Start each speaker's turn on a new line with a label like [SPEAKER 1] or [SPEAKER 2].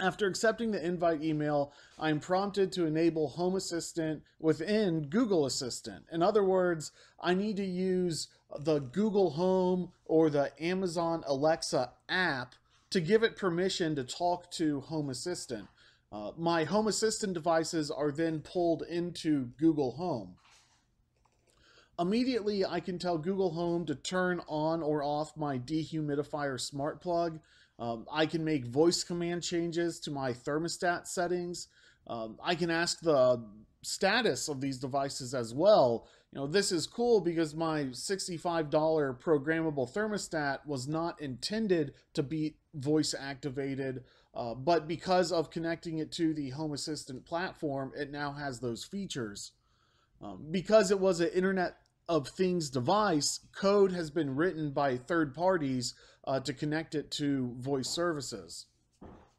[SPEAKER 1] After accepting the invite email, I'm prompted to enable Home Assistant within Google Assistant. In other words, I need to use the Google Home or the Amazon Alexa app to give it permission to talk to Home Assistant. Uh, my Home Assistant devices are then pulled into Google Home. Immediately, I can tell Google Home to turn on or off my dehumidifier smart plug. Um, I can make voice command changes to my thermostat settings. Um, I can ask the status of these devices as well. You know, this is cool because my $65 programmable thermostat was not intended to be voice activated, uh, but because of connecting it to the Home Assistant platform, it now has those features. Um, because it was an Internet of Things device, code has been written by third parties uh, to connect it to voice services.